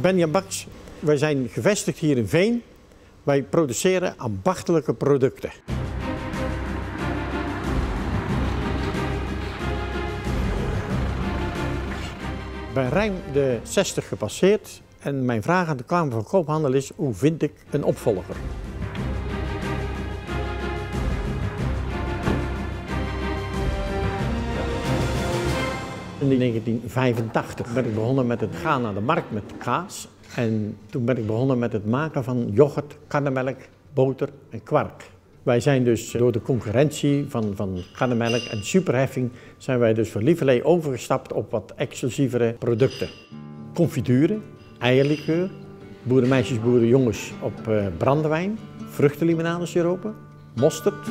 Venia Bax, wij zijn gevestigd hier in Veen. Wij produceren ambachtelijke producten. Ben ruim de 60 gepasseerd en mijn vraag aan de Kamer van Koophandel is: hoe vind ik een opvolger? In 1985 ben ik begonnen met het gaan naar de markt met kaas. En toen ben ik begonnen met het maken van yoghurt, karnemelk, boter en kwark. Wij zijn dus door de concurrentie van, van karnemelk en superheffing zijn wij dus van Lieverlee overgestapt op wat exclusievere producten. Confituren, eierlikeur, boerenmeisjes, boerenjongens op uh, brandewijn, vruchtenlimonadesiropen, mosterd.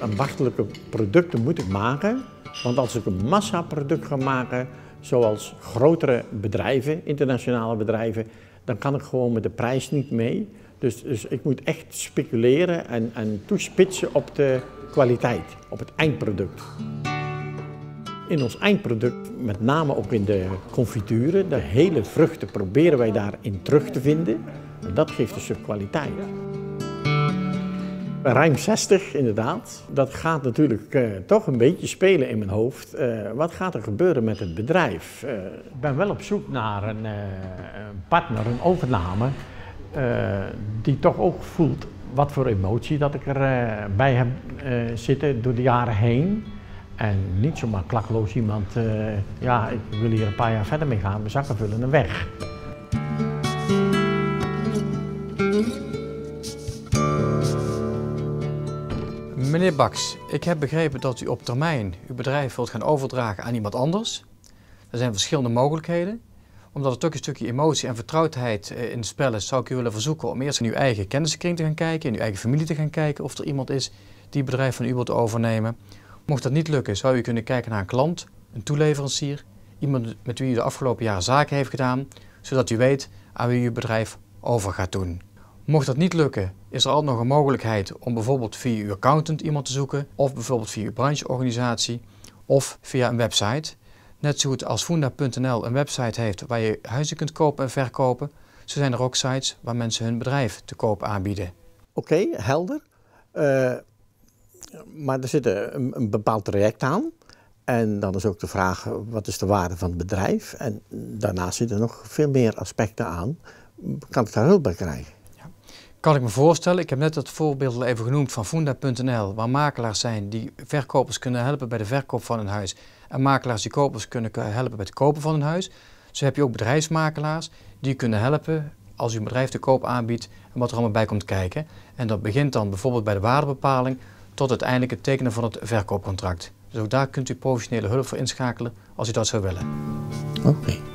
Ambachtelijke producten moet ik maken, want als ik een massaproduct ga maken, zoals grotere bedrijven, internationale bedrijven, dan kan ik gewoon met de prijs niet mee. Dus, dus ik moet echt speculeren en, en toespitsen op de kwaliteit, op het eindproduct. In ons eindproduct, met name ook in de confituren, de hele vruchten proberen wij daarin terug te vinden. En dat geeft een stuk kwaliteit. Ruim 60 inderdaad. Dat gaat natuurlijk uh, toch een beetje spelen in mijn hoofd. Uh, wat gaat er gebeuren met het bedrijf? Uh, ik ben wel op zoek naar een, partner, een overname, die toch ook voelt wat voor emotie dat ik erbij heb zitten door de jaren heen. En niet zomaar klakloos iemand, ja, ik wil hier een paar jaar verder mee gaan, mijn zakken vullen en weg. Meneer Baks, ik heb begrepen dat u op termijn uw bedrijf wilt gaan overdragen aan iemand anders. Er zijn verschillende mogelijkheden. Omdat er toch een stukje emotie en vertrouwdheid eh, in het spel is, zou ik u willen verzoeken om eerst in uw eigen kenniskring te gaan kijken, in uw eigen familie te gaan kijken of er iemand is die het bedrijf van u wilt overnemen. Mocht dat niet lukken, zou u kunnen kijken naar een klant, een toeleverancier, iemand met wie u de afgelopen jaren zaken heeft gedaan, zodat u weet aan wie u uw bedrijf over gaat doen. Mocht dat niet lukken, is er altijd nog een mogelijkheid om bijvoorbeeld via uw accountant iemand te zoeken, of bijvoorbeeld via uw brancheorganisatie, of via een website. Net zo goed als Funda.nl een website heeft waar je huizen kunt kopen en verkopen, zo zijn er ook sites waar mensen hun bedrijf te koop aanbieden. Oké, helder. Uh, maar er zit een, een bepaald traject aan. En dan is ook de vraag, wat is de waarde van het bedrijf? En daarnaast zitten nog veel meer aspecten aan. Kan ik daar hulp bij krijgen? Kan ik me voorstellen. Ik heb net het voorbeeld al even genoemd van Funda.nl, waar makelaars zijn die verkopers kunnen helpen bij de verkoop van een huis. En makelaars die kopers kunnen helpen bij het kopen van een huis. Zo heb je ook bedrijfsmakelaars die kunnen helpen als u een bedrijf te koop aanbiedt en wat er allemaal bij komt kijken. En dat begint dan bijvoorbeeld bij de waardebepaling tot uiteindelijk het tekenen van het verkoopcontract. Dus ook daar kunt u professionele hulp voor inschakelen als u dat zou willen. Oké.